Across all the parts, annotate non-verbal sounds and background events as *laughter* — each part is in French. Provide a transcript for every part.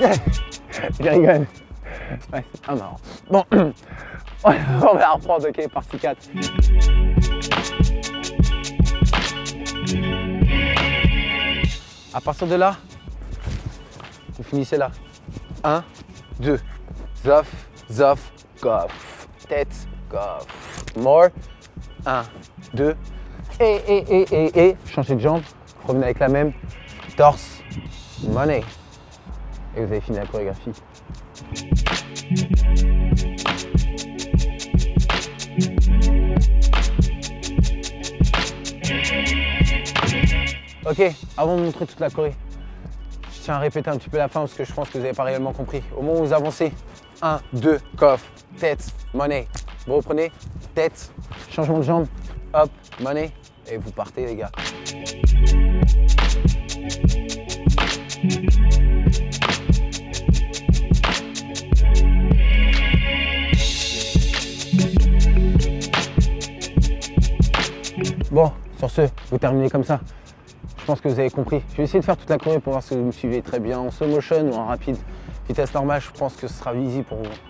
Je rigole. Ouais, c'est pas marrant. Bon, *clears throat* on va reprendre, ok, partie 4. À partir de là, vous finissez là. 1, 2, zof, zof, goff. Tête, goff. More. 1, 2, et, et, et, et, et. Changez de jambe. Revenez avec la même. Torse, money. Et vous avez fini la chorégraphie. Ok, avant de montrer toute la choré, je tiens à répéter un petit peu la fin parce que je pense que vous n'avez pas réellement compris. Au moment où vous avancez, 1, 2, coffre, tête, money. Vous reprenez, tête, changement de jambe, hop, money, et vous partez les gars. Sur ce, vous terminez comme ça. Je pense que vous avez compris. Je vais essayer de faire toute la choré pour voir si vous me suivez très bien en slow motion ou en rapide. Vitesse normale, je pense que ce sera visible pour vous.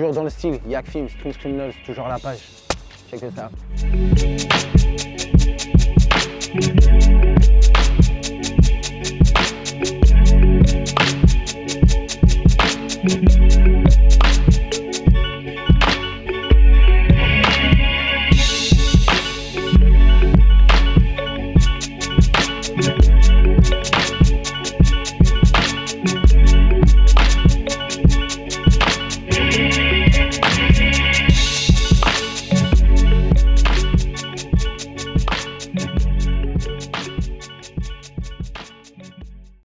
Toujours dans le style, Yak Films, Twins Criminals, toujours à la page. Check ça. out.